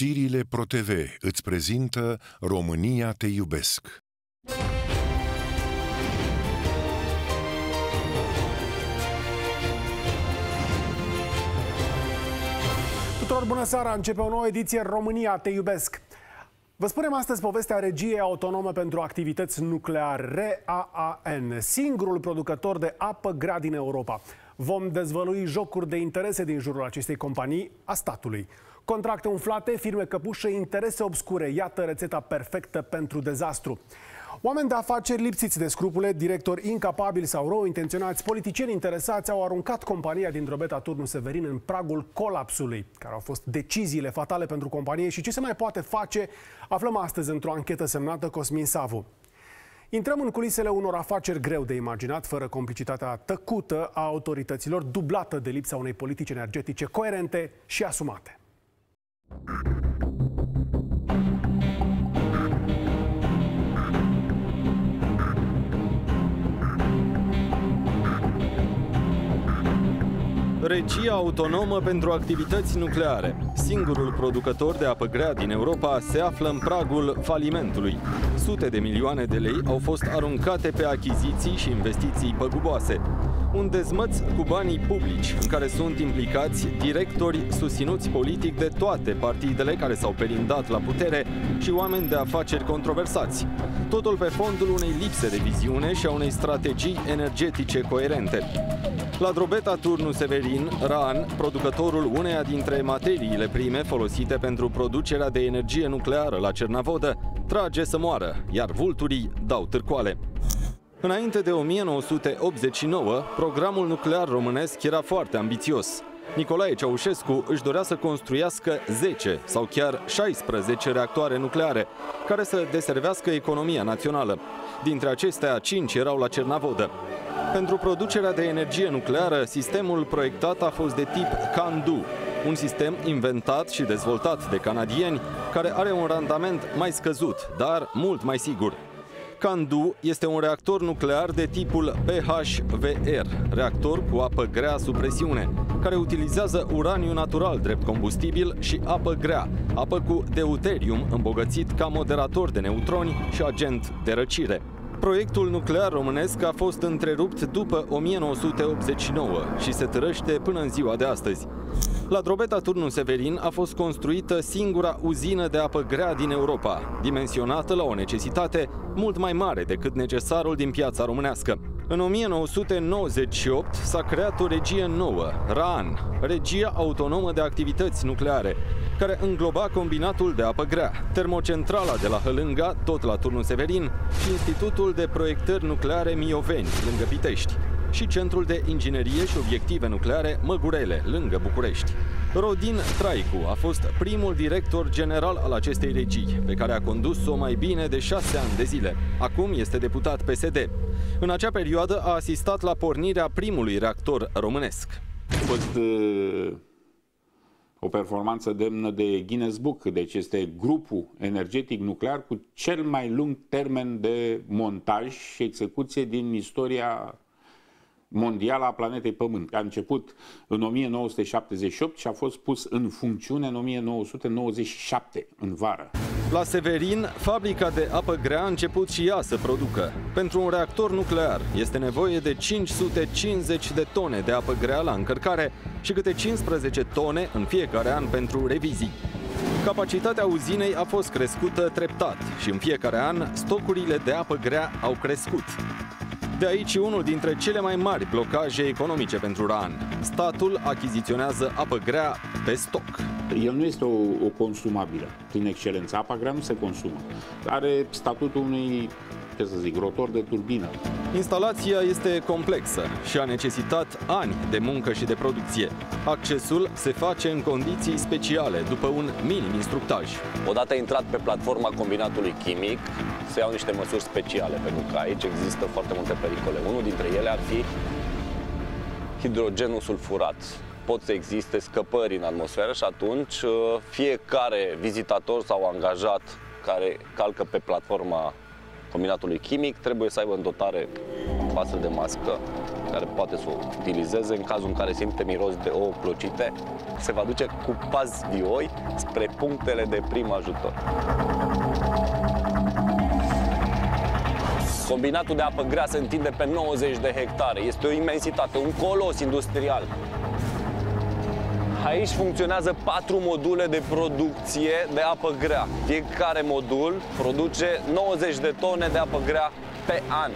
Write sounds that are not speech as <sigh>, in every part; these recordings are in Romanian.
Știrile ProTV îți prezintă România te iubesc. Tuturor bună seara! Începe o nouă ediție România te iubesc. Vă spunem astăzi povestea regiei autonome pentru activități nucleare, RAAN, singurul producător de apă grea din Europa. Vom dezvălui jocuri de interese din jurul acestei companii a statului. Contracte umflate, firme căpușe, interese obscure. Iată rețeta perfectă pentru dezastru. Oameni de afaceri lipsiți de scrupule, directori incapabili sau rău intenționați, politicieni interesați au aruncat compania din drobeta Turnu Severin în pragul colapsului, care au fost deciziile fatale pentru companie și ce se mai poate face, aflăm astăzi într-o anchetă semnată Cosmin Savu. Intrăm în culisele unor afaceri greu de imaginat, fără complicitatea tăcută a autorităților, dublată de lipsa unei politici energetice coerente și asumate. Thank you. Regia autonomă pentru activități nucleare. Singurul producător de apă grea din Europa se află în pragul falimentului. Sute de milioane de lei au fost aruncate pe achiziții și investiții păguboase. Un dezmăț cu banii publici, în care sunt implicați directori susținuți politic de toate partidele care s-au perindat la putere și oameni de afaceri controversați. Totul pe fondul unei lipse de viziune și a unei strategii energetice coerente. La drobeta Turnu Severin, RAN, producătorul uneia dintre materiile prime folosite pentru producerea de energie nucleară la Cernavodă, trage să moară, iar vulturii dau târcoale. Înainte de 1989, programul nuclear românesc era foarte ambițios. Nicolae Ceaușescu își dorea să construiască 10 sau chiar 16 reactoare nucleare, care să deservească economia națională. Dintre acestea, 5 erau la Cernavodă. Pentru producerea de energie nucleară, sistemul proiectat a fost de tip CANDU, un sistem inventat și dezvoltat de canadieni care are un randament mai scăzut, dar mult mai sigur. CANDU este un reactor nuclear de tipul PHVR, reactor cu apă grea sub presiune, care utilizează uraniu natural drept combustibil și apă grea, apă cu deuterium îmbogățit ca moderator de neutroni și agent de răcire. Proiectul nuclear românesc a fost întrerupt după 1989 și se tărăște până în ziua de astăzi. La drobeta Turnu Severin a fost construită singura uzină de apă grea din Europa, dimensionată la o necesitate mult mai mare decât necesarul din piața românească. În 1998 s-a creat o regie nouă, RAN, Regia Autonomă de Activități Nucleare, care îngloba combinatul de apă grea, termocentrala de la Hălânga, tot la Turnul Severin, și Institutul de Proiectări Nucleare Mioveni, lângă Pitești, și Centrul de Inginerie și Obiective Nucleare Măgurele, lângă București. Rodin Traicu a fost primul director general al acestei regii, pe care a condus-o mai bine de șase ani de zile. Acum este deputat PSD. În acea perioadă a asistat la pornirea primului reactor românesc. A fost uh, o performanță demnă de Guinness Book, deci este grupul energetic nuclear cu cel mai lung termen de montaj și execuție din istoria mondială a planetei Pământ. A început în 1978 și a fost pus în funcțiune în 1997, în vară. La Severin, fabrica de apă grea a început și ea să producă. Pentru un reactor nuclear este nevoie de 550 de tone de apă grea la încărcare și câte 15 tone în fiecare an pentru revizii. Capacitatea uzinei a fost crescută treptat și în fiecare an stocurile de apă grea au crescut. De aici unul dintre cele mai mari blocaje economice pentru RAN. Statul achiziționează apă grea pe stoc. El nu este o, o consumabilă, prin excelență. Apa grea nu se consumă. Are statutul unui ce să zic, rotor de turbină. Instalația este complexă și a necesitat ani de muncă și de producție. Accesul se face în condiții speciale, după un minim instructaj. Odată intrat pe platforma combinatului chimic, se iau niște măsuri speciale, pentru că aici există foarte multe pericole. Unul dintre ele ar fi hidrogenul sulfurat. Pot să existe scăpări în atmosferă și atunci uh, fiecare vizitator sau angajat care calcă pe platforma combinatului chimic trebuie să aibă în dotare o astfel de mască care poate să o utilizeze în cazul în care simte miros de ouă clocite, se va duce cu pazi vioi spre punctele de prim ajutor. Combinatul de apă grea se întinde pe 90 de hectare. Este o imensitate, un colos industrial. Aici funcționează patru module de producție de apă grea. Fiecare modul produce 90 de tone de apă grea pe an.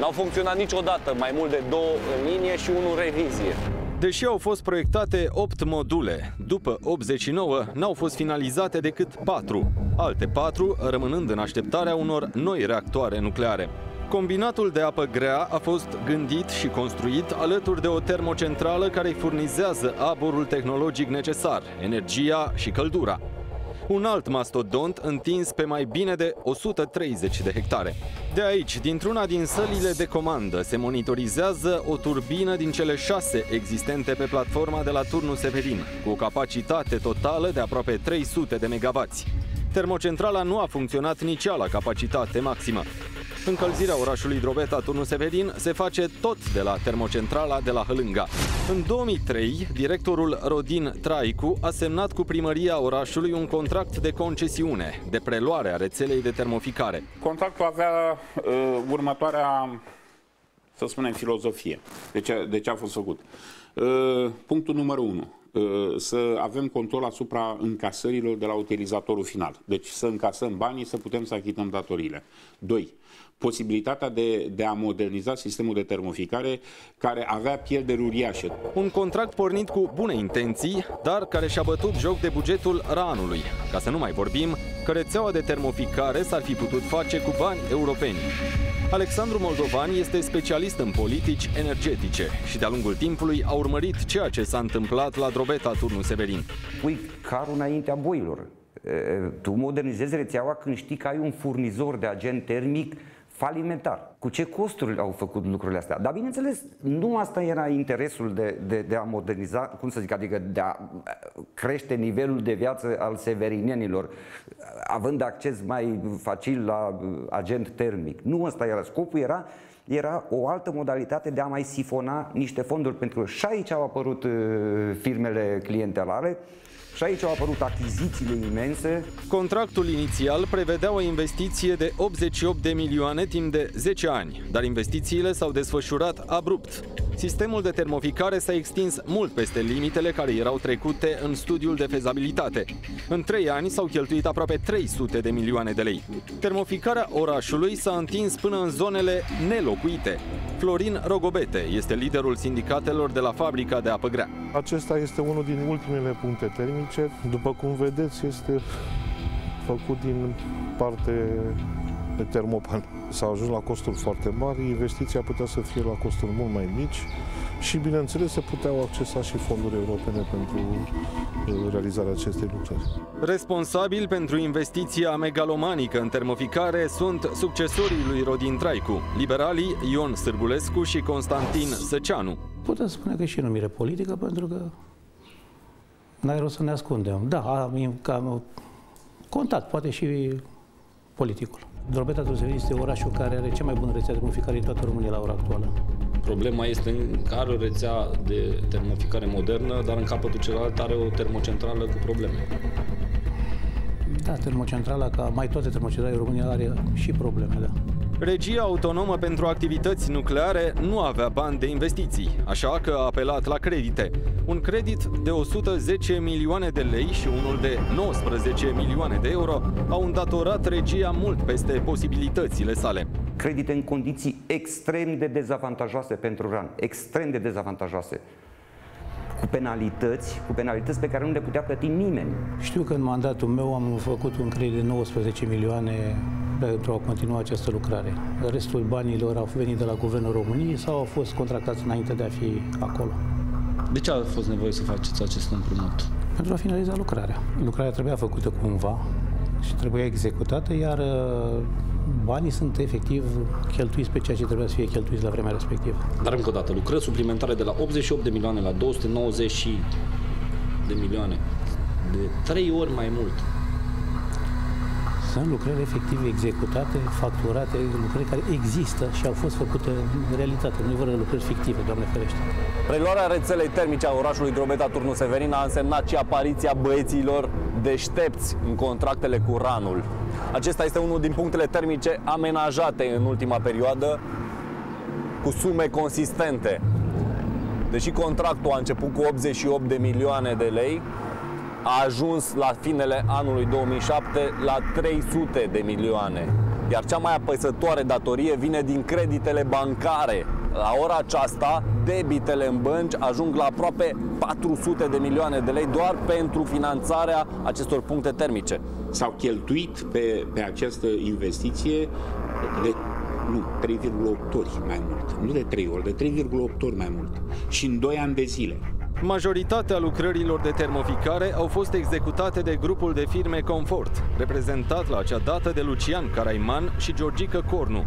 N-au funcționat niciodată mai mult de două în linie și unul revizie. Deși au fost proiectate 8 module, după 89 n-au fost finalizate decât 4, alte 4 rămânând în așteptarea unor noi reactoare nucleare. Combinatul de apă grea a fost gândit și construit alături de o termocentrală care îi furnizează aborul tehnologic necesar, energia și căldura un alt mastodont întins pe mai bine de 130 de hectare. De aici, dintr-una din sălile de comandă, se monitorizează o turbină din cele șase existente pe platforma de la turnul Severin, cu o capacitate totală de aproape 300 de megawatts. Termocentrala nu a funcționat nici ea la capacitate maximă. Încălzirea orașului Drobeta Turnul Severin se face tot de la termocentrala de la Hălânga. În 2003, directorul Rodin Traicu a semnat cu primăria orașului un contract de concesiune, de preluare a rețelei de termoficare. Contractul avea uh, următoarea, să spunem, filozofie. De ce, de ce a fost făcut? Uh, punctul numărul 1 uh, să avem control asupra încasărilor de la utilizatorul final. Deci să încasăm banii, să putem să achităm datoriile. 2 posibilitatea de, de a moderniza sistemul de termoficare care avea pierderi uriașe. Un contract pornit cu bune intenții, dar care și-a bătut joc de bugetul ranului. Ca să nu mai vorbim că rețeaua de termoficare s-ar fi putut face cu bani europeni. Alexandru Moldovan este specialist în politici energetice și de-a lungul timpului a urmărit ceea ce s-a întâmplat la Drobeta Turnul Severin. Pui carul înaintea boilor. Tu modernizezi rețeaua când știi că ai un furnizor de agent termic falimentar. Cu ce costuri au făcut lucrurile astea? Dar bineînțeles, nu asta era interesul de, de, de a moderniza, cum să zic, adică de a crește nivelul de viață al severinienilor, având acces mai facil la agent termic. Nu asta era. Scopul era era o altă modalitate de a mai sifona niște fonduri, pentru că și aici au apărut uh, firmele clientelare, și aici au apărut achizițiile imense. Contractul inițial prevedea o investiție de 88 de milioane timp de 10 ani, dar investițiile s-au desfășurat abrupt. Sistemul de termoficare s-a extins mult peste limitele care erau trecute în studiul de fezabilitate. În 3 ani s-au cheltuit aproape 300 de milioane de lei. Termoficarea orașului s-a întins până în zonele nelocuite. Florin Rogobete este liderul sindicatelor de la fabrica de apă grea. Acesta este unul din ultimele puncte termice. După cum vedeți, este făcut din parte de termopan. S-a ajuns la costuri foarte mari, investiția putea să fie la costuri mult mai mici și, bineînțeles, se puteau accesa și fonduri europene pentru uh, realizarea acestei lucrări. Responsabili pentru investiția megalomanică în termoficare sunt succesorii lui Rodin Traicu, liberalii Ion Sârbulescu și Constantin Săceanu. Putem spune că și numire politică, pentru că n-ai rost să ne ascundem. Da, am, am contact, poate și politicul. Drobeta Tuzeli este orașul care are cea mai bună rețea de termoficare în toată România la ora actuală. Problema este că are o rețea de termoficare modernă, dar în capătul celălalt are o termocentrală cu probleme. Da, termocentrala, ca mai toate termocentralele România, are și probleme, da. Regia autonomă pentru activități nucleare nu avea bani de investiții, așa că a apelat la credite. Un credit de 110 milioane de lei și unul de 19 milioane de euro au îndatorat regia mult peste posibilitățile sale. Credite în condiții extrem de dezavantajoase pentru RAN, extrem de dezavantajoase cu penalități, cu penalități pe care nu le putea plăti nimeni. Știu că în mandatul meu am făcut un credit de 19 milioane pentru a continua această lucrare. Restul banilor au venit de la Guvernul României sau au fost contractați înainte de a fi acolo. De ce a fost nevoie să faceți acest împrumut? Pentru a finaliza lucrarea. Lucrarea trebuia făcută cumva și trebuia executată, iar uh, banii sunt efectiv cheltuiți pe ceea ce trebuia să fie cheltuiți la vremea respectivă. Dar încă o dată, lucrări suplimentare de la 88 de milioane la 290 de milioane. De trei ori mai mult. Sunt lucrări efectiv executate, facturate, lucrări care există și au fost făcute în realitate. Nu e vorba de lucrări fictive, Doamne ferește. Preluarea rețelei termice a orașului Drobeta Turnu Severin a însemnat și apariția băieților deștepți în contractele cu ranul. Acesta este unul din punctele termice amenajate în ultima perioadă cu sume consistente. Deși contractul a început cu 88 de milioane de lei, a ajuns la finele anului 2007 la 300 de milioane. Iar cea mai apăsătoare datorie vine din creditele bancare. La ora aceasta, debitele în bănci ajung la aproape 400 de milioane de lei doar pentru finanțarea acestor puncte termice. S-au cheltuit pe, pe această investiție de nu, 3,8 ori mai mult. Nu de 3 ori, de 3,8 ori mai mult. Și în 2 ani de zile. Majoritatea lucrărilor de termoficare au fost executate de grupul de firme Confort, reprezentat la acea dată de Lucian Caraiman și Georgica Cornu,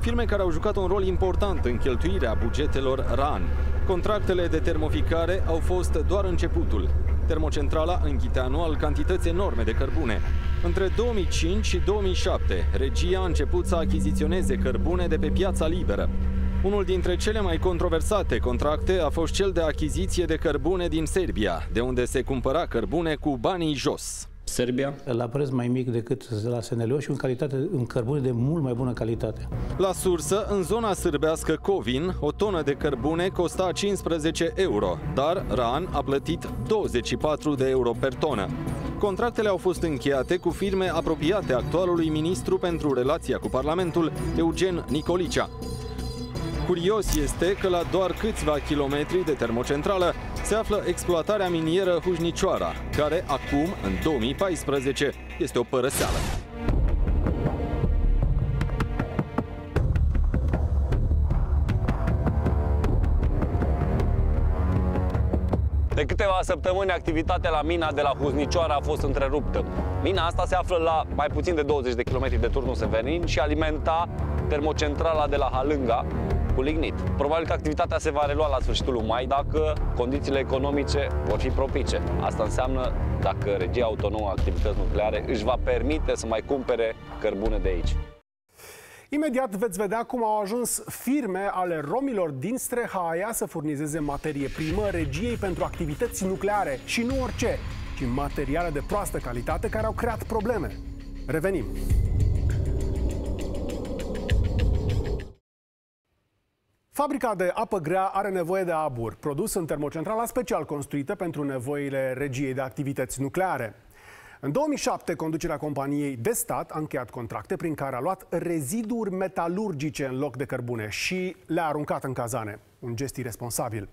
firme care au jucat un rol important în cheltuirea bugetelor RAN. Contractele de termoficare au fost doar începutul. Termocentrala înghite anual cantități enorme de cărbune. Între 2005 și 2007, regia a început să achiziționeze cărbune de pe piața liberă. Unul dintre cele mai controversate contracte a fost cel de achiziție de cărbune din Serbia, de unde se cumpăra cărbune cu banii jos. Serbia? La preț mai mic decât la SNLO și în, calitate, în cărbune de mult mai bună calitate. La sursă, în zona sârbească Covin, o tonă de cărbune costa 15 euro, dar RAN a plătit 24 de euro per tonă. Contractele au fost încheiate cu firme apropiate actualului ministru pentru relația cu Parlamentul, Eugen Nicolicea. Curios este că la doar câțiva kilometri de termocentrală se află exploatarea minieră Hușnicioara, care acum, în 2014, este o părăseală. De câteva săptămâni, activitatea la mina de la Huznicioara a fost întreruptă. Mina asta se află la mai puțin de 20 de km de turnul Severin și alimenta termocentrala de la Halânga, cu lignit. Probabil că activitatea se va relua la sfârșitul lui mai dacă condițiile economice vor fi propice. Asta înseamnă dacă regia autonomă a activități nucleare își va permite să mai cumpere cărbune de aici. Imediat veți vedea cum au ajuns firme ale romilor din Strehaia să furnizeze materie primă regiei pentru activități nucleare și nu orice, ci materiale de proastă calitate care au creat probleme. Revenim! Fabrica de apă grea are nevoie de abur, produs în termocentrala special construită pentru nevoile regiei de activități nucleare. În 2007, conducerea companiei de stat a încheiat contracte prin care a luat reziduri metalurgice în loc de cărbune și le-a aruncat în cazane. Un gest irresponsabil.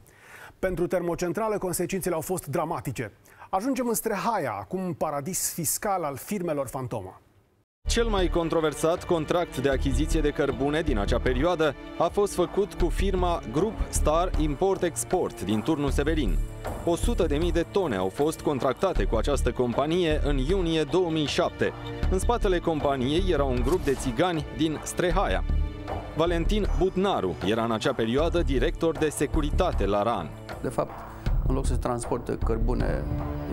Pentru termocentrale, consecințele au fost dramatice. Ajungem în Strehaia, acum un paradis fiscal al firmelor fantomă. Cel mai controversat contract de achiziție de cărbune din acea perioadă a fost făcut cu firma Group Star Import Export din turnul Severin. 100.000 de tone au fost contractate cu această companie în iunie 2007. În spatele companiei era un grup de țigani din Strehaia. Valentin Butnaru era în acea perioadă director de securitate la RAN. De fapt, în loc să transporte cărbune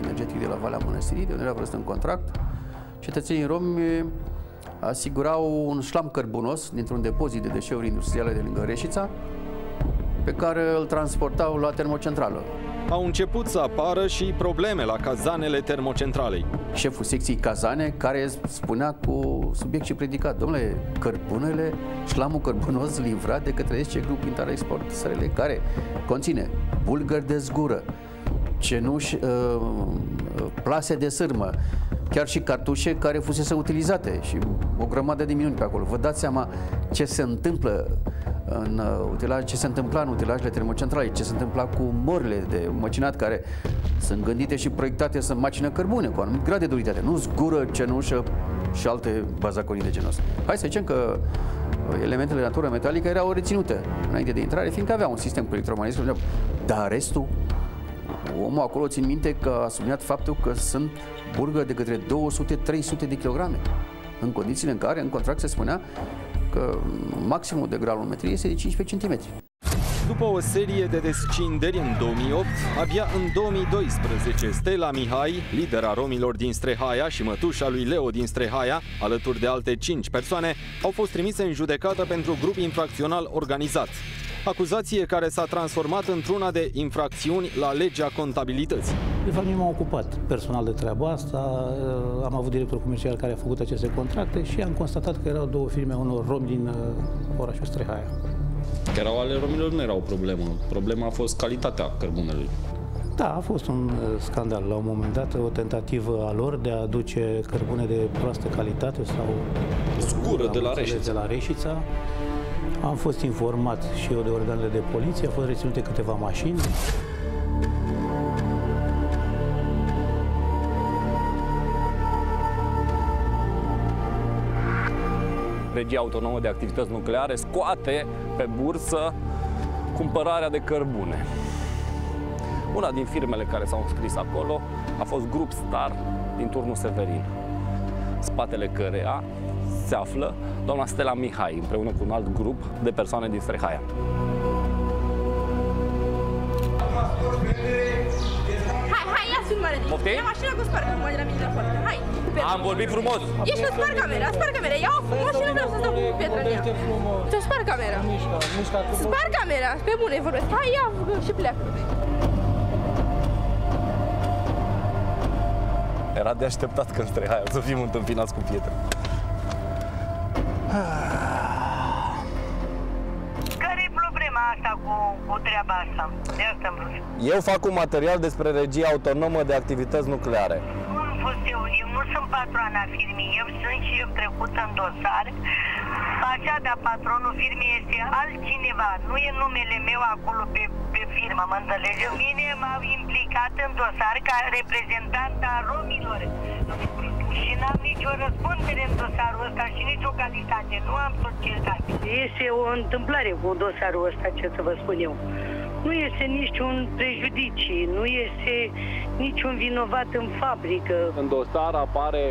energetic de la Valea Mănăstirii, de unde era în contract, cetățenii romi asigurau un șlam cărbunos dintr-un depozit de deșeuri industriale de lângă Reșița, pe care îl transportau la termocentrală. Au început să apară și probleme la cazanele termocentralei. Șeful secției cazane care spunea cu subiect și predicat, domnule, cărbunele, șlamul cărbunos livrat de către SC Group Inter Export SRL, care conține bulgări de zgură, cenuși, uh, plase de sârmă, chiar și cartușe care fusese utilizate și o grămadă de minuni pe acolo. Vă dați seama ce se întâmplă în uh, utilaj, ce se întâmpla în utilajele termocentrale, ce se întâmpla cu morile de măcinat care sunt gândite și proiectate să macină cărbune cu anumit grad de duritate, nu zgură, cenușă și alte bazaconii de genul ăsta. Hai să zicem că uh, elementele de natură metalică erau reținute înainte de intrare, fiindcă avea un sistem cu electromagnetism, dar restul omul acolo țin minte că a subliniat faptul că sunt burgă de către 200-300 de kilograme, în condițiile în care în contract se spunea că maximul de graulometrie este de 15 cm. După o serie de descinderi în 2008, abia în 2012, Stella Mihai, lidera romilor din Strehaia și mătușa lui Leo din Strehaia, alături de alte 5 persoane, au fost trimise în judecată pentru grup infracțional organizat. Acuzație care s-a transformat într-una de infracțiuni la legea contabilității. De fapt, eu m-am ocupat personal de treaba asta, am avut director comercial care a făcut aceste contracte și am constatat că erau două firme unor romi din uh, orașul Strehaia. Chiar au ale romilor nu era o problemă. Problema a fost calitatea cărbunelui. Da, a fost un uh, scandal la un moment dat, o tentativă a lor de a aduce cărbune de proastă calitate sau Scură de la am înțeles, Reșița. De la Reșița. Am fost informat și eu de organele de poliție, au fost reținute câteva mașini. Regia Autonomă de Activități Nucleare scoate pe bursă cumpărarea de cărbune. Una din firmele care s-au înscris acolo a fost Grup Star din turnul Severin, spatele căreia se află doamna Stella Mihai, împreună cu un alt grup de persoane din Strehaia. Hai, hai, ia filmare de Poftim? Ia mașina cu sparg acum de la mine la poartă. Hai. cu pietra. Am vorbit frumos! Ieși și spar camera, spar camera. Ia-o frumos și nu vreau să stau cu pietra în ea. Te spar camera. Spar camera, pe bune vorbesc. Hai, ia și pleacă. Era de așteptat că în Strehaia să fim întâmpinați cu pietre. Care e problema asta cu, cu treaba asta? De asta am vrut. Eu fac un material despre regia autonomă de activități nucleare. Nu am fost eu, eu nu sunt patroana firmei, eu sunt și eu trecută în dosar. Așa, dar patronul firmei este altcineva, nu e numele meu acolo pe, pe firmă, mă înțelegi? Mine m-au implicat în dosar ca reprezentant a romilor. Și n-am nicio răspundere în dosarul ăsta și nicio calitate, nu am societate. Este o întâmplare cu dosarul ăsta, ce să vă spun eu. Nu este niciun prejudicii, nu este niciun vinovat în fabrică. În dosar apare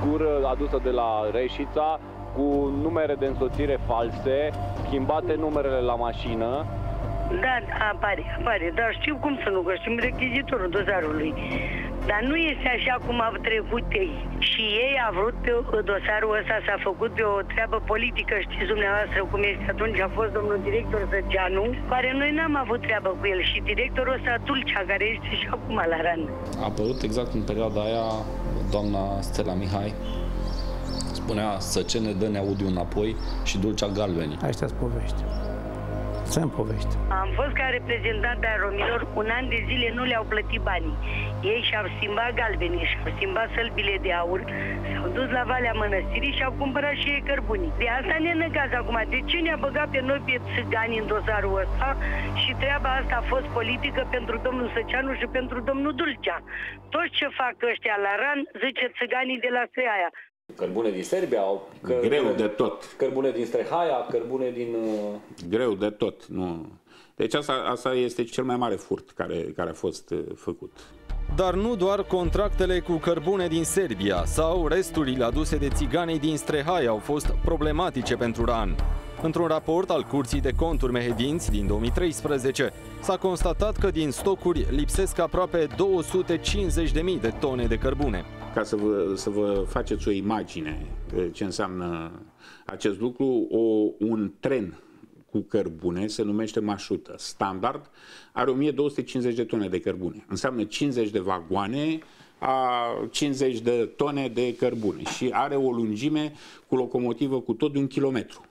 zgură adusă de la Reșița cu numere de însoțire false, schimbate numerele la mașină. Da, apare, apare, dar știu cum să nu, că știu rechizitorul dosarului. Dar nu este așa cum au trecut ei. Și ei au vrut pe dosarul ăsta s-a făcut pe o treabă politică, știți dumneavoastră cum este atunci a fost domnul director Zăgeanu, care noi n-am avut treabă cu el și directorul ăsta Tulcea, care este și acum la RAN. A apărut exact în perioada aia doamna Stella Mihai. Spunea Săcene, dă-ne audio înapoi și Dulcea Galbeni. Aștia sunt povești. Sunt povești. Am fost ca reprezentant al romilor, un an de zile nu le-au plătit banii. Ei și-au schimbat galbenii, și-au schimbat sălbile de aur, s-au dus la Valea Mănăstirii și au cumpărat și ei cărbunii. De asta ne năgați acum. De ce ne-a băgat pe noi pe țigani în dosarul ăsta? Și treaba asta a fost politică pentru domnul Săceanu și pentru domnul Dulcea. Toți ce fac ăștia la RAN, zice țiganii de la Streaia. Cărbune din Serbia, au cărbune, Greu de tot. cărbune din Strehaia, cărbune din... uh, Greu de tot. Nu. Deci asta, asta este cel mai mare furt care, care a fost uh, făcut. Dar nu doar contractele cu cărbune din Serbia sau resturile aduse de țiganii din Strehai au fost problematice pentru RAN. Într-un raport al Curții de Conturi Mehedinți din 2013, s-a constatat că din stocuri lipsesc aproape 250.000 de tone de cărbune. Ca să vă, să vă faceți o imagine de ce înseamnă acest lucru, o, un tren cu cărbune se numește mașută. Standard are 1250 de tone de cărbune. Înseamnă 50 de vagoane a 50 de tone de cărbune și are o lungime cu locomotivă cu tot de un kilometru.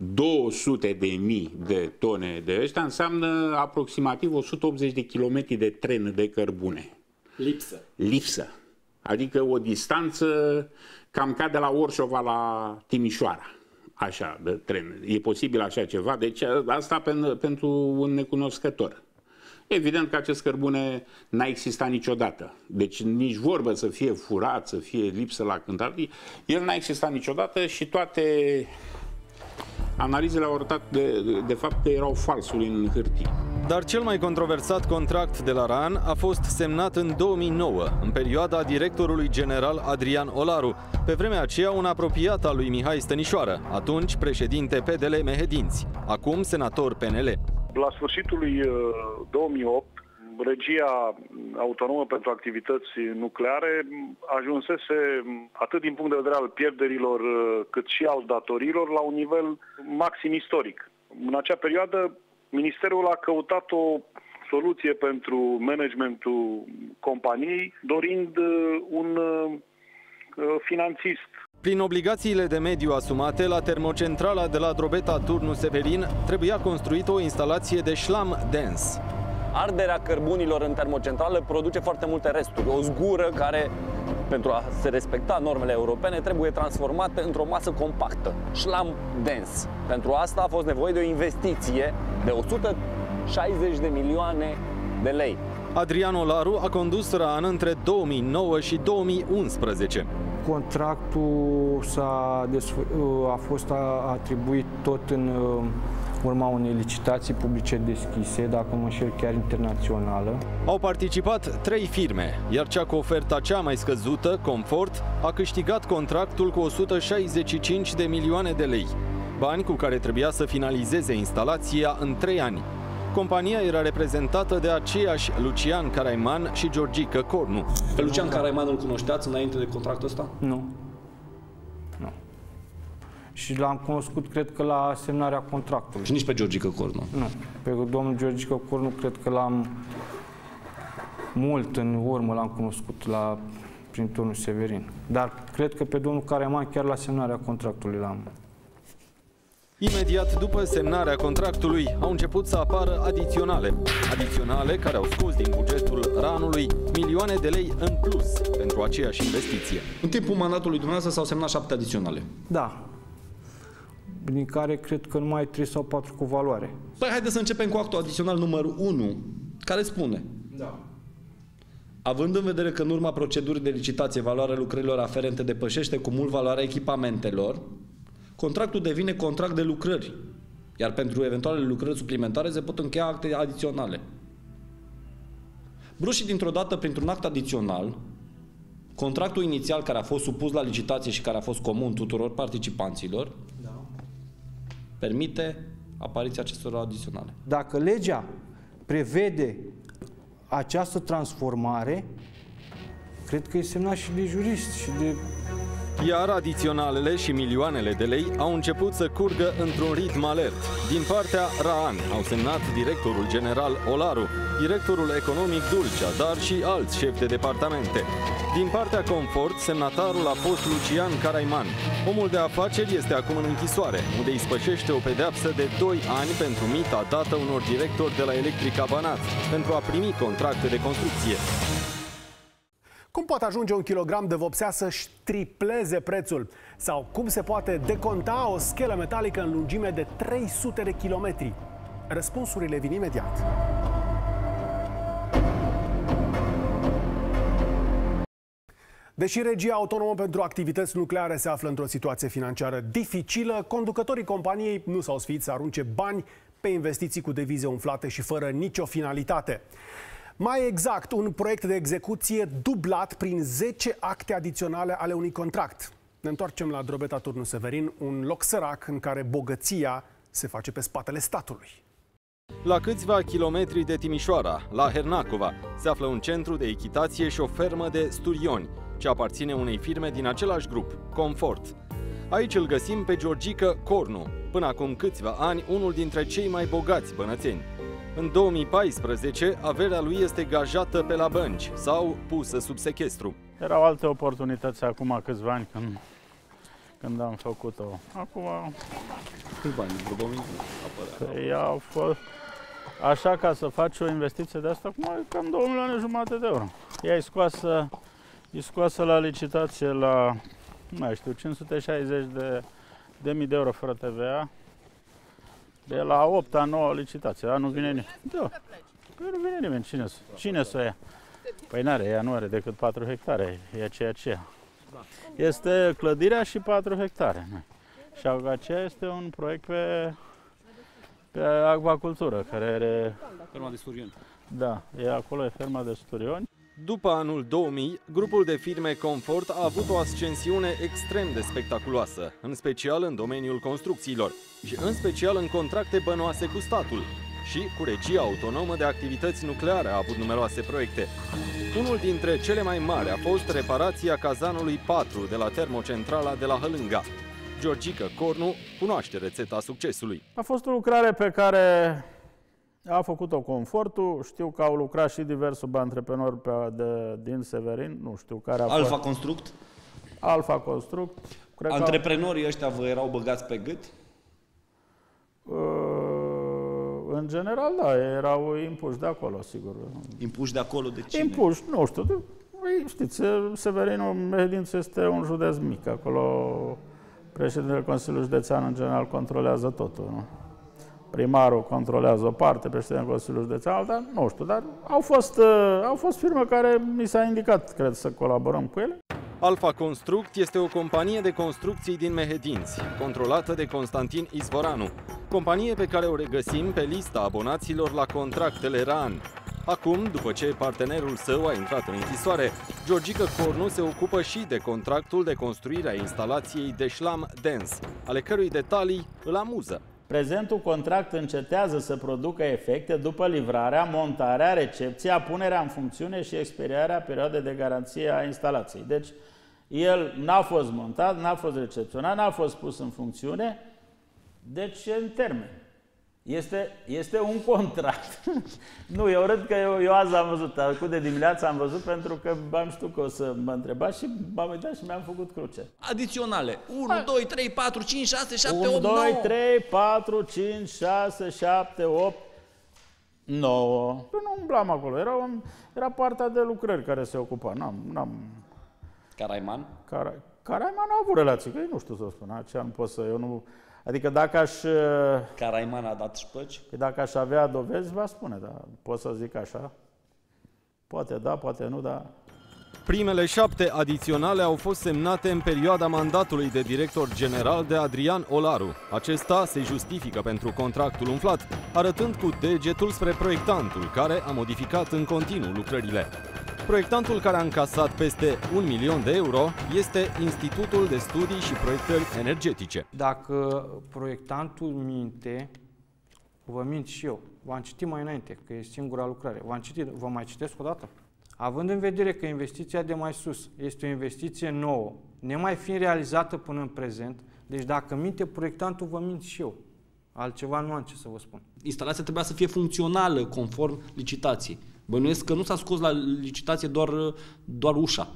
200 de mii de tone de ăștia înseamnă aproximativ 180 de kilometri de tren de cărbune. Lipsă. Lipsă. Adică o distanță cam ca de la Orșova la Timișoara. Așa, de tren. E posibil așa ceva? Deci asta pen, pentru un necunoscător. Evident că acest cărbune n-a existat niciodată. Deci nici vorbă să fie furat, să fie lipsă la cântar. El n-a existat niciodată și toate analizele au arătat de, de, de fapt că erau falsuri în hârtie. Dar cel mai controversat contract de la RAN a fost semnat în 2009, în perioada directorului general Adrian Olaru, pe vremea aceea un apropiat al lui Mihai Stănișoară, atunci președinte PDL Mehedinți, acum senator PNL. La sfârșitul lui 2008, regia autonomă pentru activități nucleare ajunsese atât din punct de vedere al pierderilor cât și al datorilor la un nivel maxim istoric. În acea perioadă, Ministerul a căutat o soluție pentru managementul companiei, dorind un finanțist prin obligațiile de mediu asumate, la termocentrala de la Drobeta Turnu Severin trebuia construită o instalație de șlam dens. Arderea cărbunilor în termocentrală produce foarte multe resturi. O zgură care, pentru a se respecta normele europene, trebuie transformată într-o masă compactă, șlam dens. Pentru asta a fost nevoie de o investiție de 160 de milioane de lei. Adrian Olaru a condus RAN între 2009 și 2011. Contractul s-a a fost atribuit tot în uh, urma unei licitații publice deschise, dacă mă înșel chiar internațională. Au participat trei firme, iar cea cu oferta cea mai scăzută, Comfort, a câștigat contractul cu 165 de milioane de lei, bani cu care trebuia să finalizeze instalația în trei ani. Compania era reprezentată de aceiași Lucian Caraiman și Georgica Cornu. Pe Lucian Caraiman îl cunoșteați înainte de contractul ăsta? Nu. Nu. Și l-am cunoscut, cred că, la semnarea contractului. Și nici pe Georgica Cornu? Nu. Pe domnul Georgica Cornu, cred că l-am mult în urmă l-am cunoscut la prin turnul Severin. Dar cred că pe domnul Caraiman chiar la semnarea contractului l-am Imediat după semnarea contractului au început să apară adiționale. Adiționale care au scos din bugetul ranului milioane de lei în plus pentru aceeași investiție. În timpul mandatului dumneavoastră s-au semnat șapte adiționale. Da. Din care cred că numai 3 sau 4 cu valoare. Păi haideți să începem cu actul adițional numărul 1, care spune da. Având în vedere că în urma procedurii de licitație valoarea lucrărilor aferente depășește cu mult valoarea echipamentelor, contractul devine contract de lucrări. Iar pentru eventuale lucrări suplimentare se pot încheia acte adiționale. Brușii dintr-o dată, printr-un act adițional, contractul inițial care a fost supus la licitație și care a fost comun tuturor participanților, da. Permite apariția acestor adiționale. Dacă legea prevede această transformare, cred că e semnat și de jurist și de iar adiționalele și milioanele de lei au început să curgă într-un ritm alert. Din partea RAAN au semnat directorul general Olaru, directorul economic Dulcea, dar și alți șefi de departamente. Din partea Confort, semnatarul a fost Lucian Caraiman. Omul de afaceri este acum în închisoare, unde îi spășește o pedeapsă de 2 ani pentru mita dată unor directori de la Electrica Banat, pentru a primi contracte de construcție. Cum poate ajunge un kilogram de vopsea să-și tripleze prețul? Sau cum se poate deconta o schelă metalică în lungime de 300 de kilometri? Răspunsurile vin imediat. Deși regia autonomă pentru activități nucleare se află într-o situație financiară dificilă, conducătorii companiei nu s-au sfiit să arunce bani pe investiții cu devize umflate și fără nicio finalitate. Mai exact, un proiect de execuție dublat prin 10 acte adiționale ale unui contract. Ne întoarcem la Drobeta Turnu Severin, un loc sărac în care bogăția se face pe spatele statului. La câțiva kilometri de Timișoara, la Hernacova, se află un centru de echitație și o fermă de sturioni, ce aparține unei firme din același grup, Comfort. Aici îl găsim pe Georgica Cornu, până acum câțiva ani unul dintre cei mai bogați bănățeni. În 2014, averea lui este gajată pe la bănci sau pusă sub sechestru. Erau alte oportunități acum câțiva ani când, când am făcut-o. Acum... Câți bani? Vreo 2000 păi au fost... Așa ca să faci o investiție de asta, cum cam 2 milioane jumate de euro. Ea e scoasă, e scoasă la licitație la, nu mai știu, 560 de, de mii de euro fără TVA de la 8 a 9 licitație, nu vine nimeni. Da. Păi nu vine nimeni. Cine, cine să ia? Păi n-are, ea nu are decât 4 hectare, e ceea ce Este clădirea și 4 hectare. Și aceea este un proiect pe, pe acvacultură, care are... Ferma de sturioni. Da, e acolo, e ferma de sturioni. După anul 2000, grupul de firme Comfort a avut o ascensiune extrem de spectaculoasă, în special în domeniul construcțiilor și în special în contracte bănoase cu statul. și cu regia autonomă de activități nucleare a avut numeroase proiecte. Unul dintre cele mai mari a fost reparația cazanului 4 de la termocentrala de la Hălânga. Georgica Cornu cunoaște rețeta succesului. A fost o lucrare pe care a făcut-o Confortul, știu că au lucrat și diversi subantreprenori pe, de, din Severin, nu știu care a Alfa fost. Construct? Alfa Construct. Cred Antreprenorii ăștia vă erau băgați pe gât? Că, uh, în general, da, erau impuși de acolo, sigur. Impuși de acolo de cine? Impuși, nu știu. de- Păi, știți, Severinul Mehedinț este un județ mic. Acolo președintele Consiliului Județean în general controlează totul. Nu? Primarul controlează o parte, președintele Consiliului Județean alta, nu știu, dar au fost, uh, au fost firme care mi s-a indicat, cred, să colaborăm cu ele. Alfa Construct este o companie de construcții din Mehedinți, controlată de Constantin Izvoranu, companie pe care o regăsim pe lista abonaților la contractele RAN. Acum, după ce partenerul său a intrat în închisoare, Georgica Cornu se ocupă și de contractul de construire a instalației de șlam dens, ale cărui detalii îl amuză. Prezentul contract încetează să producă efecte după livrarea, montarea, recepția, punerea în funcțiune și expirarea perioadei de garanție a instalației. Deci, el n-a fost montat, n-a fost recepționat, n-a fost pus în funcțiune, deci e în termen. Este, este un contract. <laughs> nu, eu râd că eu, eu azi am văzut, acum de dimineață am văzut pentru că am știut că o să mă întrebați și m-am uitat și mi-am făcut cruce. Adiționale. 1, 2, 3, 4, 5, 6, 7, 1, 8, 2, 9. 3, 4, 5, 6, 7, 8, 9. Eu nu umblam acolo, era, un, era partea de lucrări care se ocupa. N-am, n-am, Caraiman? care, care mai n-au avut relații, că eu nu știu să spun, aceea nu pot să, eu nu... Adică dacă aș, Caraiman a dat șpăci? Păi dacă aș avea dovezi, va spune, dar pot să zic așa. Poate da, poate nu, dar Primele șapte adiționale au fost semnate în perioada mandatului de director general de Adrian Olaru. Acesta se justifică pentru contractul umflat, arătând cu degetul spre proiectantul, care a modificat în continuu lucrările. Proiectantul care a încasat peste un milion de euro este Institutul de Studii și Proiectări Energetice. Dacă proiectantul minte, vă mint și eu. V-am citit mai înainte, că e singura lucrare. V-am citit, vă mai citesc o dată? Având în vedere că investiția de mai sus este o investiție nouă, nemai fiind realizată până în prezent, deci dacă minte proiectantul, vă mint și eu. Altceva nu am ce să vă spun. Instalația trebuia să fie funcțională conform licitației. Bănuiesc că nu s-a scos la licitație doar, doar ușa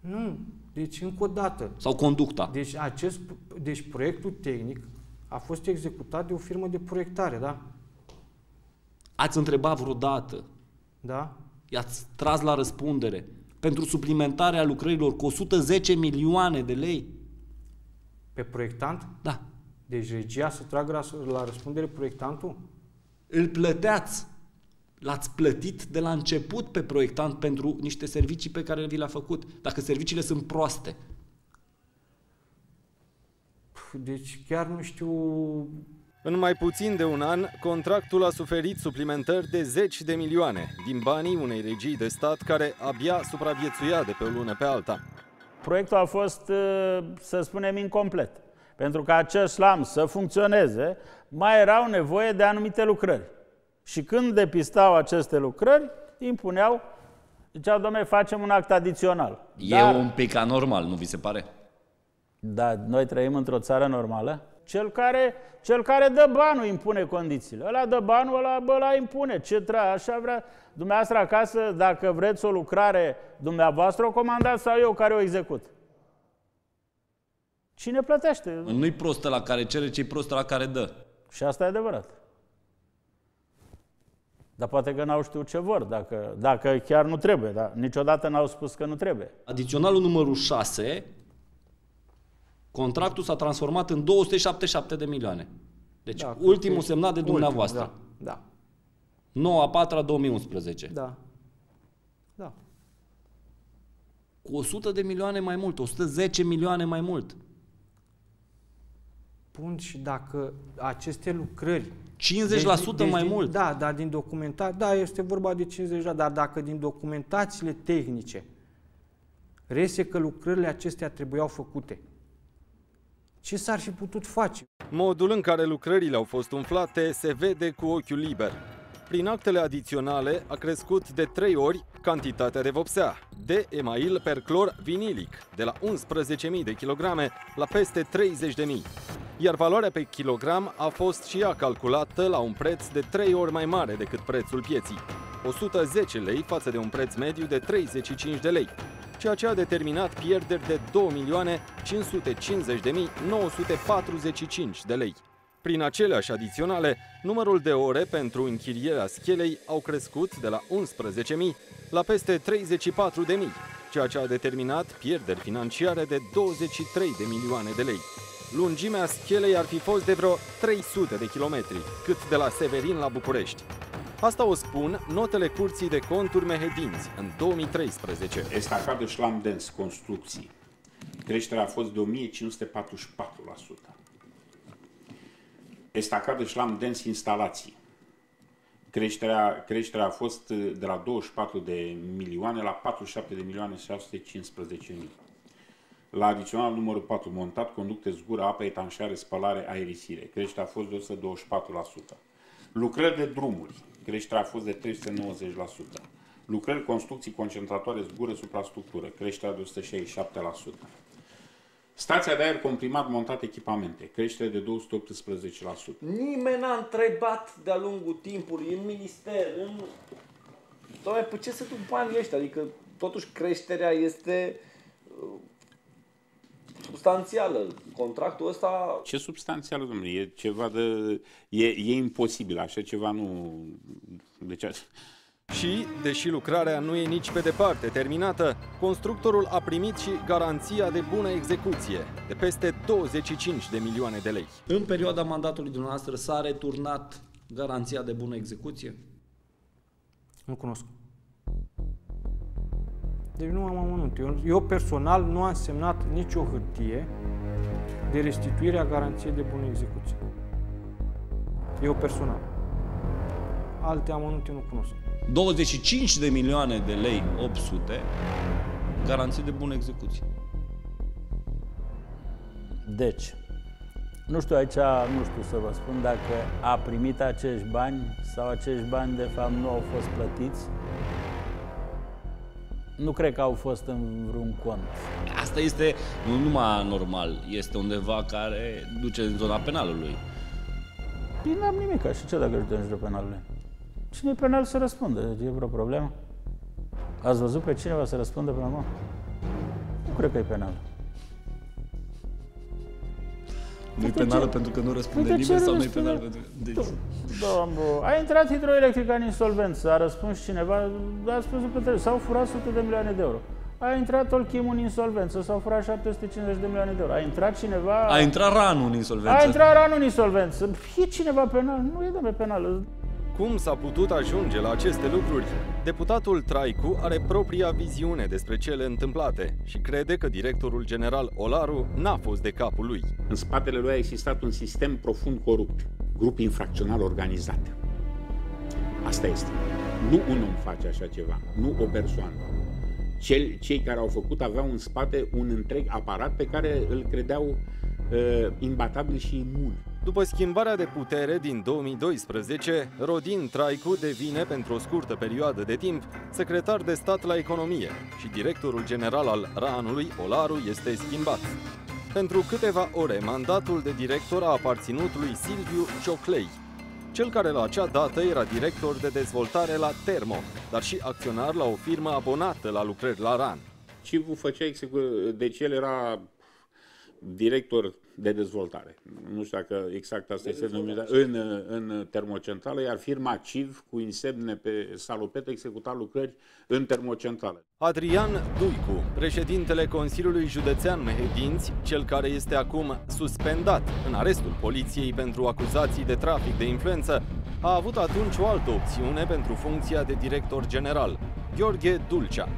Nu. Deci, încă o dată. sau conducta. Deci, acest, deci proiectul tehnic a fost executat de o firmă de proiectare, da? Ați întrebat vreodată, Da? i-ați tras la răspundere pentru suplimentarea lucrărilor cu 110 milioane de lei? Pe proiectant? Da. Deci regia să tragă la, la răspundere proiectantul? Îl plăteați. L-ați plătit de la început pe proiectant pentru niște servicii pe care vi le-a făcut. Dacă serviciile sunt proaste. Pf, Deci chiar nu știu... În mai puțin de un an, contractul a suferit suplimentări de zeci de milioane din banii unei regii de stat care abia supraviețuia de pe o lună pe alta. proiectul a fost, uh, să spunem, incomplet. Pentru ca acest slam să funcționeze, mai erau nevoie de anumite lucrări. Și când depistau aceste lucrări, impuneau, ziceau, domnule, facem un act adițional. E un pic anormal, nu vi se pare? Da, noi trăim într-o țară normală. Cel care, cel care dă banul impune condițiile. Ăla dă banul, ăla, bă, ăla impune. Ce tra, așa vrea. Dumneavoastră acasă, dacă vreți o lucrare, dumneavoastră o comandați sau eu care o execut? Cine plătește? Nu-i prostă la care cere, ci prostă la care dă. Și asta e adevărat. Dar poate că n-au știut ce vor, dacă, dacă chiar nu trebuie, dar niciodată n-au spus că nu trebuie. Adiționalul numărul 6, contractul s-a transformat în 277 de milioane. Deci Da, ultimul cred că- semnat de ultimul, dumneavoastră. Da, da, 9 a 4 2011. da. Da. Cu 100 de milioane mai mult, 110 milioane mai mult. Bun, și dacă aceste lucrări... 50% mai din, mult. Da, dar din documentație, da, este vorba de 50%, dar dacă din documentațiile tehnice rese că lucrările acestea trebuiau făcute Ce s-ar fi putut face? Modul în care lucrările au fost umflate se vede cu ochiul liber. Prin actele adiționale a crescut de 3 ori cantitatea de vopsea, de email perclor vinilic, de la 11.000 de kilograme la peste 30.000. Iar valoarea pe kilogram a fost și ea calculată la un preț de 3 ori mai mare decât prețul pieții, 110 lei față de un preț mediu de 35 de lei, ceea ce a determinat pierderi de 2.550.945 de lei. Prin aceleași adiționale, numărul de ore pentru închirierea schelei au crescut de la 11.000 la peste 34.000, ceea ce a determinat pierderi financiare de 23 de milioane de lei. Lungimea schelei ar fi fost de vreo 300 de kilometri, cât de la Severin la București. Asta o spun notele Curții de Conturi Mehedinți în 2013. Estacadă Schlamdens Construcții. Creșterea a fost de 1544%. Estacadă Schlamdens Instalații. Creșterea, creșterea a fost de la 24 de milioane la 47 de milioane 615 mii. La adițional numărul 4, montat conducte zgură, apă, etanșare, spălare, aerisire. Creșterea a fost de 124%. Lucrări de drumuri. Creșterea a fost de 390%. Lucrări, construcții, concentratoare, zgură, suprastructură. Creșterea de 167%. Stația de aer comprimat montat echipamente. Creștere de 218%. Nimeni n-a întrebat de-a lungul timpului în minister, în... Doamne, pe ce se duc banii ăștia? Adică, totuși, creșterea este uh, substanțială. Contractul ăsta... Ce substanțială, domnule? E ceva de... E, e imposibil. Așa ceva nu... Deci... Și, deși lucrarea nu e nici pe departe terminată, constructorul a primit și garanția de bună execuție, de peste 25 de milioane de lei. În perioada mandatului dumneavoastră s-a returnat garanția de bună execuție? Nu cunosc. Deci nu am amănunt. Eu, eu personal nu am semnat nicio hârtie de restituire a garanției de bună execuție. Eu personal. Alte amănunte nu cunosc. 25 de milioane de lei 800 garanție de bună execuție. Deci, nu știu aici, nu știu să vă spun dacă a primit acești bani sau acești bani de fapt nu au fost plătiți. Nu cred că au fost în vreun cont. Asta este nu numai normal, este undeva care duce în zona penalului. Bine, n-am nimic, și ce dacă ajută în jurul penalului? Cine e penal să răspundă? E vreo problemă? Ați văzut pe cineva să răspundă până acum? Nu cred că e penal. Nu e penală pentru că nu răspunde Păi de nimeni ce sau nu e răspunde? penal pentru... Deci, Domnul, a intrat hidroelectrica în insolvență, a răspuns cineva, a spus pe trebuie, s-au furat sute de milioane de euro. A intrat Olchim în insolvență, s-au furat 750 de milioane de euro. A intrat cineva... a intrat ranul în insolvență. A intrat ranul în insolvență. E cineva penal? Nu e de penal. Cum s-a putut ajunge la aceste lucruri? Deputatul Traicu are propria viziune despre cele întâmplate și crede că directorul general Olaru n-a fost de capul lui. În spatele lui a existat un sistem profund corupt, grup infracțional organizat. Asta este. Nu un om face așa ceva, nu o persoană. Cel, cei care au făcut aveau în spate un întreg aparat pe care îl credeau uh, imbatabil și imun. După schimbarea de putere din 2012, Rodin Traicu devine pentru o scurtă perioadă de timp secretar de stat la economie și directorul general al RANului, Olaru, este schimbat. Pentru câteva ore, mandatul de director a aparținut lui Silviu Cioclei, cel care la acea dată era director de dezvoltare la Termo, dar și acționar la o firmă abonată la lucrări la RAN. Civu făcea execu- deci el era director de dezvoltare. Nu știu dacă exact asta este numită, în, în termocentrală, iar firma CIV cu insemne pe salopet executa lucrări în termocentrală. Adrian Duicu, președintele Consiliului Județean Mehedinți, cel care este acum suspendat în arestul poliției pentru acuzații de trafic de influență, a avut atunci o altă opțiune pentru funcția de director general, Gheorghe Dulcea.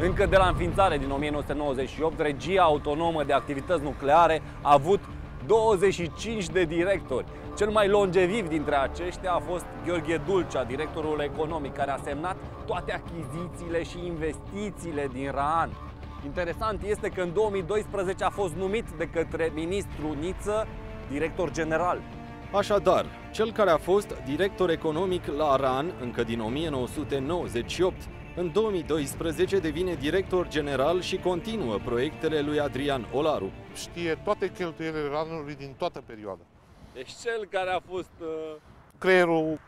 Încă de la înființare din 1998, regia autonomă de activități nucleare a avut 25 de directori. Cel mai longeviv dintre aceștia a fost Gheorghe Dulcea, directorul economic, care a semnat toate achizițiile și investițiile din RAN. Interesant este că în 2012 a fost numit de către ministru Niță director general. Așadar, cel care a fost director economic la RAN încă din 1998, în 2012 devine director general și continuă proiectele lui Adrian Olaru. Știe toate cheltuielile ranului din toată perioada. Deci cel care a fost... Uh... Creierul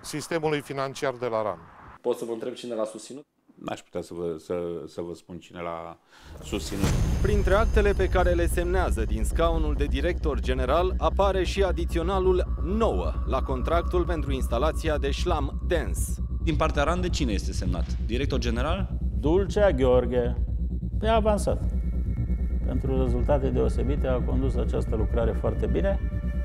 sistemului financiar de la RAN. Pot să vă întreb cine l-a susținut? N-aș putea să vă, să, să vă spun cine l-a susținut. Printre actele pe care le semnează din scaunul de director general apare și adiționalul 9 la contractul pentru instalația de șlam Dance. Din partea RAN de cine este semnat? Director general? Dulcea Gheorghe. Pe avansat. Pentru rezultate deosebite a condus această lucrare foarte bine.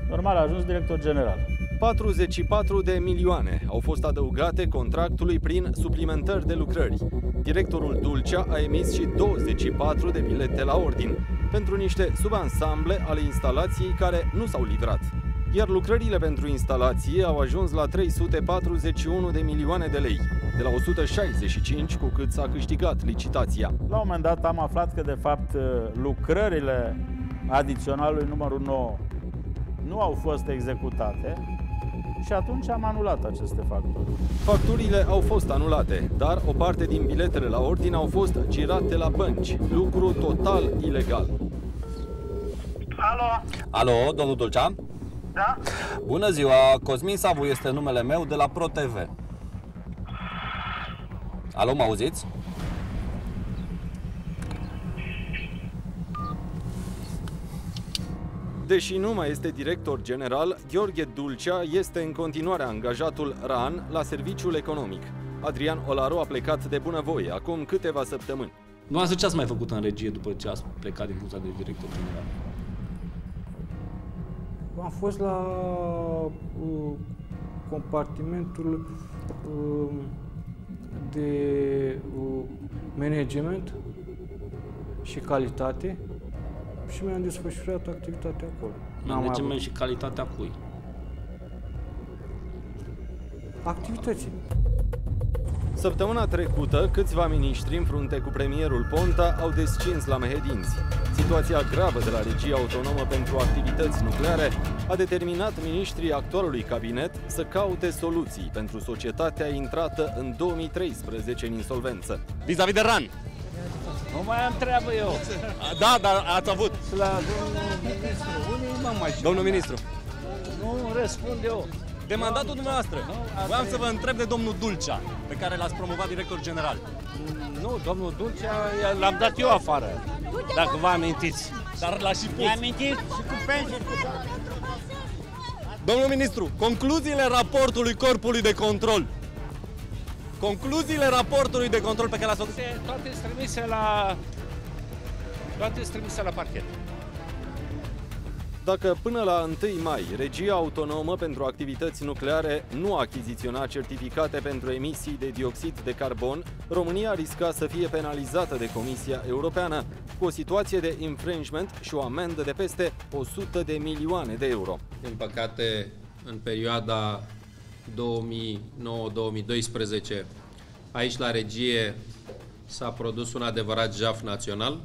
Normal a ajuns director general. 44 de milioane au fost adăugate contractului prin suplimentări de lucrări. Directorul Dulcea a emis și 24 de bilete la ordin pentru niște subansamble ale instalației care nu s-au livrat. Iar lucrările pentru instalație au ajuns la 341 de milioane de lei, de la 165 cu cât s-a câștigat licitația. La un moment dat am aflat că de fapt lucrările adiționalului numărul 9 nu au fost executate și atunci am anulat aceste facturi. Facturile au fost anulate, dar o parte din biletele la ordine au fost girate la bănci, lucru total ilegal. Alo? Alo, domnul Dulcea? Da? Bună ziua, Cosmin Savu este numele meu de la ProTV. Alo, mă auziți? Deși nu mai este director general, Gheorghe Dulcea este în continuare angajatul RAN la serviciul economic. Adrian Olaru a plecat de bunăvoie acum câteva săptămâni. Nu ați ce ați mai făcut în regie după ce ați plecat din funcția de director general? Am fost la uh, compartimentul uh, de uh, management și calitate și mi-am desfășurat activitatea acolo. Management și calitatea cui? Activității. Săptămâna trecută, câțiva miniștri în frunte cu premierul Ponta au descins la mehedinți. Situația gravă de la Regia Autonomă pentru Activități Nucleare a determinat miniștrii actualului cabinet să caute soluții pentru societatea intrată în 2013 în insolvență. Vis-a-vis de RAN, Nu mai am treabă eu. Da, dar ați avut. La domnul ministru. Unii mă mai Domnul ministru. Nu răspund eu. De mandatul dumneavoastră. Voiam să vă întreb de domnul Dulcea, pe care l-ați promovat director general. Nu, domnul Dulcea l-am dat eu afară. Dacă vă amintiți. Dar l-a și pus. Mi-am amintit și cu pensie și cu Domnul ministru, concluziile raportului Corpului de Control. Concluziile raportului de control pe care l-ați făcut. Toate sunt trimise la... Toate sunt trimise la parchet. Dacă până la 1 mai Regia Autonomă pentru Activități Nucleare nu achiziționa certificate pentru emisii de dioxid de carbon, România risca să fie penalizată de Comisia Europeană cu o situație de infringement și o amendă de peste 100 de milioane de euro. Din păcate, în perioada 2009-2012, aici la regie s-a produs un adevărat jaf național.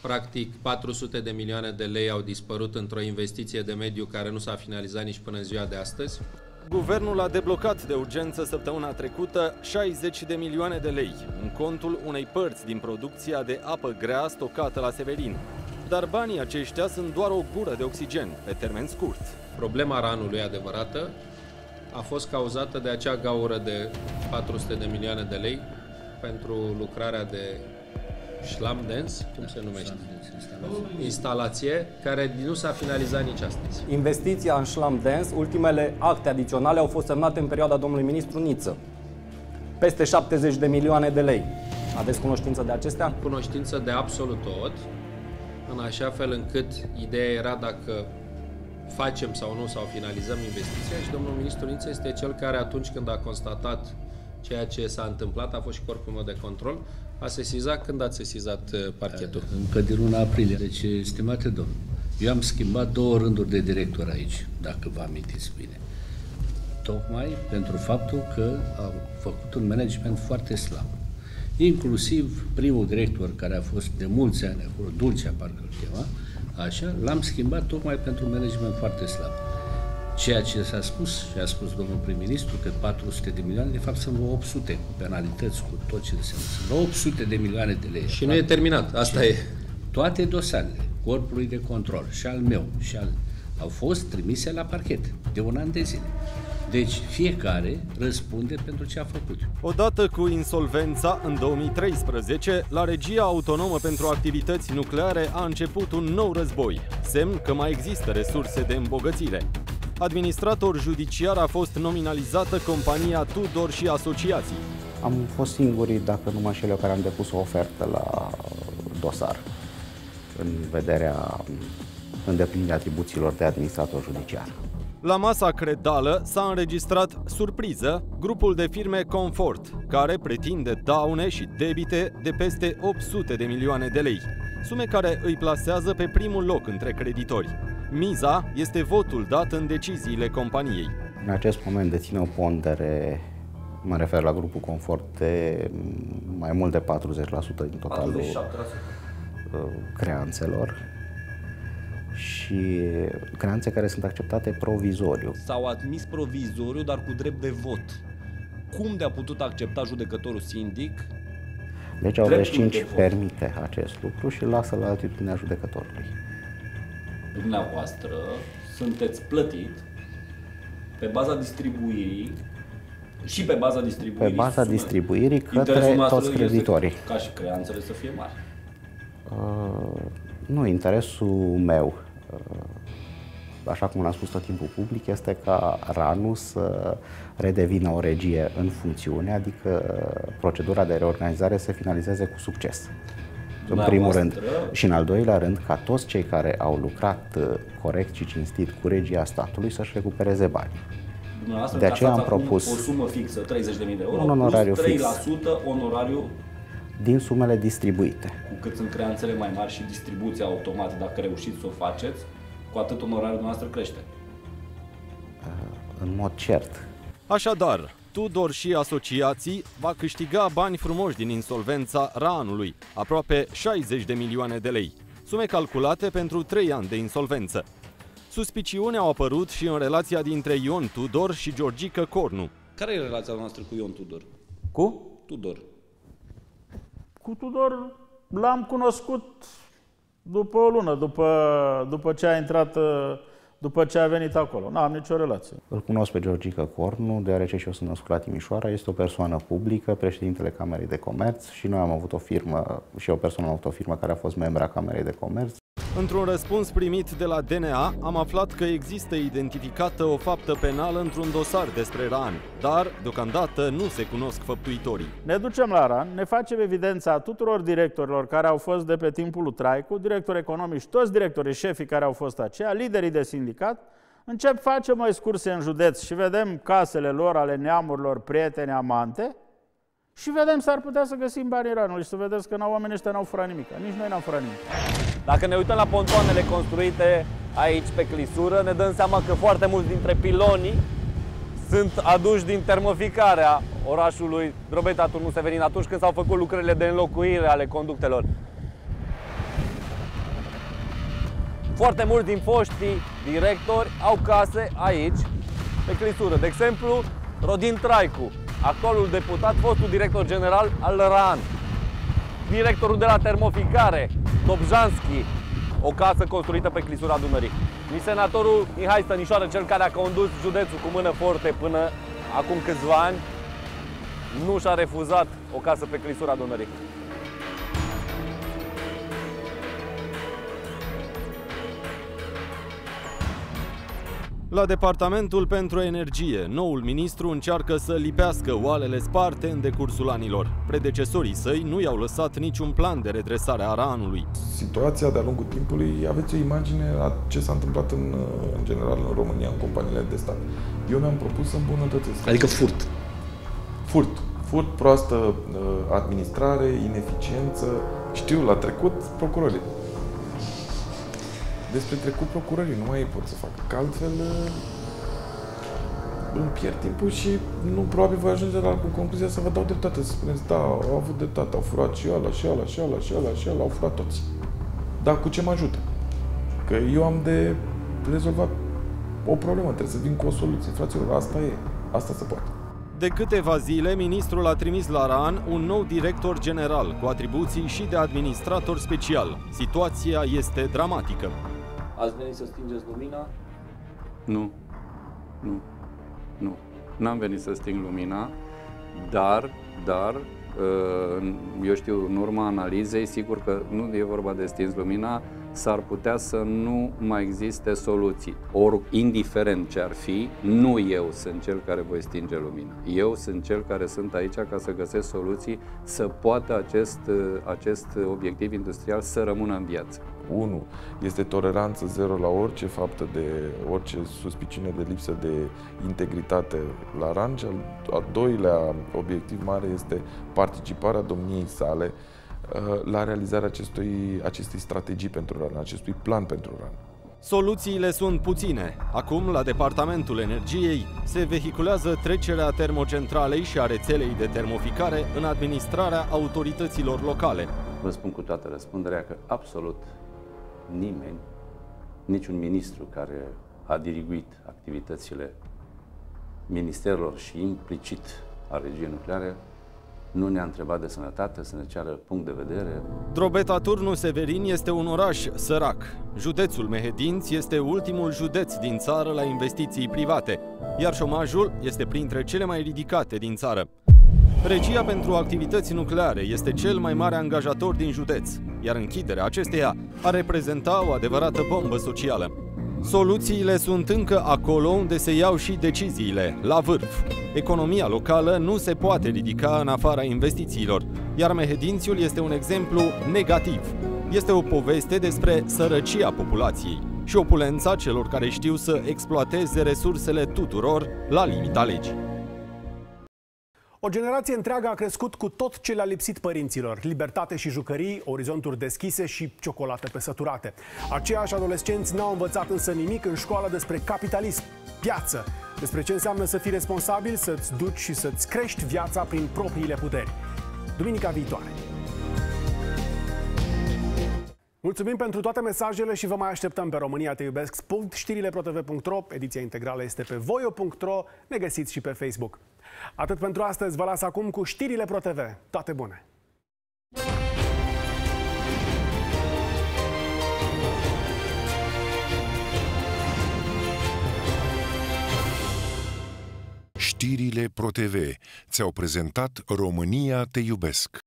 Practic, 400 de milioane de lei au dispărut într-o investiție de mediu care nu s-a finalizat nici până în ziua de astăzi. Guvernul a deblocat de urgență săptămâna trecută 60 de milioane de lei în contul unei părți din producția de apă grea stocată la Severin. Dar banii aceștia sunt doar o gură de oxigen pe termen scurt. Problema ranului adevărată a fost cauzată de acea gaură de 400 de milioane de lei pentru lucrarea de șlam dens, cum se numește? Instalație, care nu s-a finalizat nici astăzi. Investiția în șlam dens, ultimele acte adiționale au fost semnate în perioada domnului ministru Niță. Peste 70 de milioane de lei. Aveți cunoștință de acestea? Cunoștință de absolut tot, în așa fel încât ideea era dacă facem sau nu, sau finalizăm investiția și domnul ministru Niță este cel care atunci când a constatat ceea ce s-a întâmplat, a fost și corpul meu de control, a sesizat când ați sesizat uh, parchetul. Încă din luna aprilie. Deci, stimate domn, eu am schimbat două rânduri de director aici, dacă vă amintiți bine. Tocmai pentru faptul că au făcut un management foarte slab. inclusiv primul director care a fost de mulți ani acolo, Dulcea parcă îl chema, așa, l-am schimbat tocmai pentru un management foarte slab. Ceea ce s-a spus și a spus domnul prim-ministru că 400 de milioane, de fapt sunt vreo 800 cu penalități, cu tot ce înseamnă. Sunt vreo 800 de milioane de lei. Și nu e terminat, asta e. Toate dosarele corpului de control și al meu și al au fost trimise la parchet de un an de zile. Deci fiecare răspunde pentru ce a făcut. Odată cu insolvența, în 2013, la Regia Autonomă pentru Activități Nucleare a început un nou război, semn că mai există resurse de îmbogățire. Administrator judiciar a fost nominalizată compania Tudor și Asociații. Am fost singurii, dacă nu mă înșel eu, care am depus o ofertă la dosar în vederea îndeplinirii atribuțiilor de administrator judiciar. La masa credală s-a înregistrat surpriză grupul de firme Comfort, care pretinde daune și debite de peste 800 de milioane de lei, sume care îi plasează pe primul loc între creditori. Miza este votul dat în deciziile companiei. În acest moment deține o pondere, mă refer la grupul Confort, de mai mult de 40% din totalul 47%. creanțelor și creanțe care sunt acceptate provizoriu. S-au admis provizoriu, dar cu drept de vot. Cum de-a putut accepta judecătorul sindic Legea dreptul 85 de vot? permite acest lucru și lasă la atitudinea judecătorului. Dumneavoastră sunteți plătit pe baza distribuirii și pe baza distribuirii Pe baza sume. distribuirii către Interesul noastră toți este creditorii. Ca și creanțele să fie mari. Uh, nu, interesul meu, uh, așa cum l-am spus tot timpul public, este ca RANU să redevină o regie în funcțiune, adică uh, procedura de reorganizare să finalizeze cu succes. În primul rând. Dumneavoastră- Și în al doilea rând, ca toți cei care au lucrat uh, corect și cinstit cu regia statului să-și recupereze bani. Dumneavoastră De aceea am casați acum propus o sumă fixă, 30.000 de euro, Un onorariu plus 3% fix. onorariu din sumele distribuite. cu cât sunt creanțele mai mari și distribuția automată, dacă reușiți să o faceți, cu atât onorariul noastră crește. În mod cert, Așadar, Tudor și Asociații va câștiga bani frumoși din insolvența RANului, aproape 60 de milioane de lei, sume calculate pentru 3 ani de insolvență. Suspiciuni au apărut și în relația dintre Ion Tudor și Georgica Cornu. Care e relația noastră cu Ion Tudor? Cu? Tudor. Cu Tudor l-am cunoscut după o lună, după, după ce a intrat, uh, după ce a venit acolo. N-am nicio relație. Îl cunosc pe Georgica Cornu, deoarece și eu sunt născut la Timișoara, este o persoană publică, președintele Camerei de Comerț și noi am avut o firmă, și eu personal am avut o firmă care a fost membra Camerei de Comerț. Într-un răspuns primit de la DNA, am aflat că există identificată o faptă penală într-un dosar despre RAN, dar, deocamdată, nu se cunosc făptuitorii. Ne ducem la RAN, ne facem evidența tuturor directorilor care au fost de pe timpul lui Traicu, directori economici, toți directorii șefii care au fost aceia, liderii de sindicat, încep, facem o excursie în județ și vedem casele lor, ale neamurilor, prieteni, amante, și vedem, s-ar putea să găsim banii ranului și să vedeți că n-au oamenii ăștia n-au furat nimic. Nici noi n-am furat nimic. Dacă ne uităm la pontoanele construite aici pe clisură, ne dăm seama că foarte mulți dintre pilonii sunt aduși din termoficarea orașului Drobeta Turnu Severin atunci când s-au făcut lucrările de înlocuire ale conductelor. Foarte mulți din foștii directori au case aici, pe clisură. De exemplu, Rodin Traicu, actualul deputat, fostul director general al RAN. Directorul de la termoficare, Dobjanski, o casă construită pe clisura Dunării. Și senatorul Mihai Stănișoară, cel care a condus județul cu mână forte până acum câțiva ani, nu și-a refuzat o casă pe clisura Dunării. La Departamentul pentru Energie, noul ministru încearcă să lipească oalele sparte în decursul anilor. Predecesorii săi nu i-au lăsat niciun plan de redresare a ranului. situația de-a lungul timpului, aveți o imagine a ce s-a întâmplat în, în general în România, în companiile de stat. Eu mi-am propus să îmbunătățesc. Adică furt. Furt. Furt, proastă uh, administrare, ineficiență. Știu, la trecut, procurorii. Despre trecut procurorii, nu mai ei pot să facă. Că altfel, uh, îmi pierd timpul și nu probabil voi ajunge la cu concluzia să vă dau dreptate, să spuneți, da, au avut dreptate, au furat și ăla, și ăla, și ăla, și ăla, și ăla, au furat toți. Dar cu ce mă ajută? Că eu am de rezolvat o problemă, trebuie să vin cu o soluție. Fraților, asta e, asta se poate. De câteva zile, ministrul a trimis la RAN un nou director general cu atribuții și de administrator special. Situația este dramatică. Ați venit să stingeți lumina? Nu, nu, nu. N-am venit să sting lumina, dar, dar, uh, eu știu, în urma analizei, sigur că nu e vorba de stins lumina, s-ar putea să nu mai existe soluții. Ori, indiferent ce ar fi, nu eu sunt cel care voi stinge lumina. Eu sunt cel care sunt aici ca să găsesc soluții să poată acest, acest obiectiv industrial să rămână în viață. 1. Este toleranță zero la orice faptă de, orice suspiciune de lipsă de integritate la RAN și al, al doilea obiectiv mare este participarea domniei sale uh, la realizarea acestui, acestei strategii pentru RAN, acestui plan pentru RAN. Soluțiile sunt puține. Acum, la Departamentul Energiei, se vehiculează trecerea termocentralei și a rețelei de termoficare în administrarea autorităților locale. Vă spun cu toată răspunderea că absolut nimeni, niciun ministru care a diriguit activitățile ministerilor și implicit a regiei nucleare, nu ne-a întrebat de sănătate, să ne ceară punct de vedere. Drobeta Turnu Severin este un oraș sărac. Județul Mehedinți este ultimul județ din țară la investiții private, iar șomajul este printre cele mai ridicate din țară. Regia pentru activități nucleare este cel mai mare angajator din județ, iar închiderea acesteia ar reprezenta o adevărată bombă socială. Soluțiile sunt încă acolo unde se iau și deciziile, la vârf. Economia locală nu se poate ridica în afara investițiilor, iar Mehedințiul este un exemplu negativ. Este o poveste despre sărăcia populației și opulența celor care știu să exploateze resursele tuturor la limita legii. O generație întreagă a crescut cu tot ce le-a lipsit părinților. Libertate și jucării, orizonturi deschise și ciocolate pesăturate. Aceiași adolescenți n-au învățat însă nimic în școală despre capitalism, piață, despre ce înseamnă să fii responsabil, să-ți duci și să-ți crești viața prin propriile puteri. Duminica viitoare. Mulțumim pentru toate mesajele și vă mai așteptăm pe România Te Iubesc. Știrile ProTV.ro, ediția integrală este pe voio.ro, ne găsiți și pe Facebook. Atât pentru astăzi, vă las acum cu știrile ProTV. Toate bune! Știrile ProTV ți-au prezentat România Te Iubesc.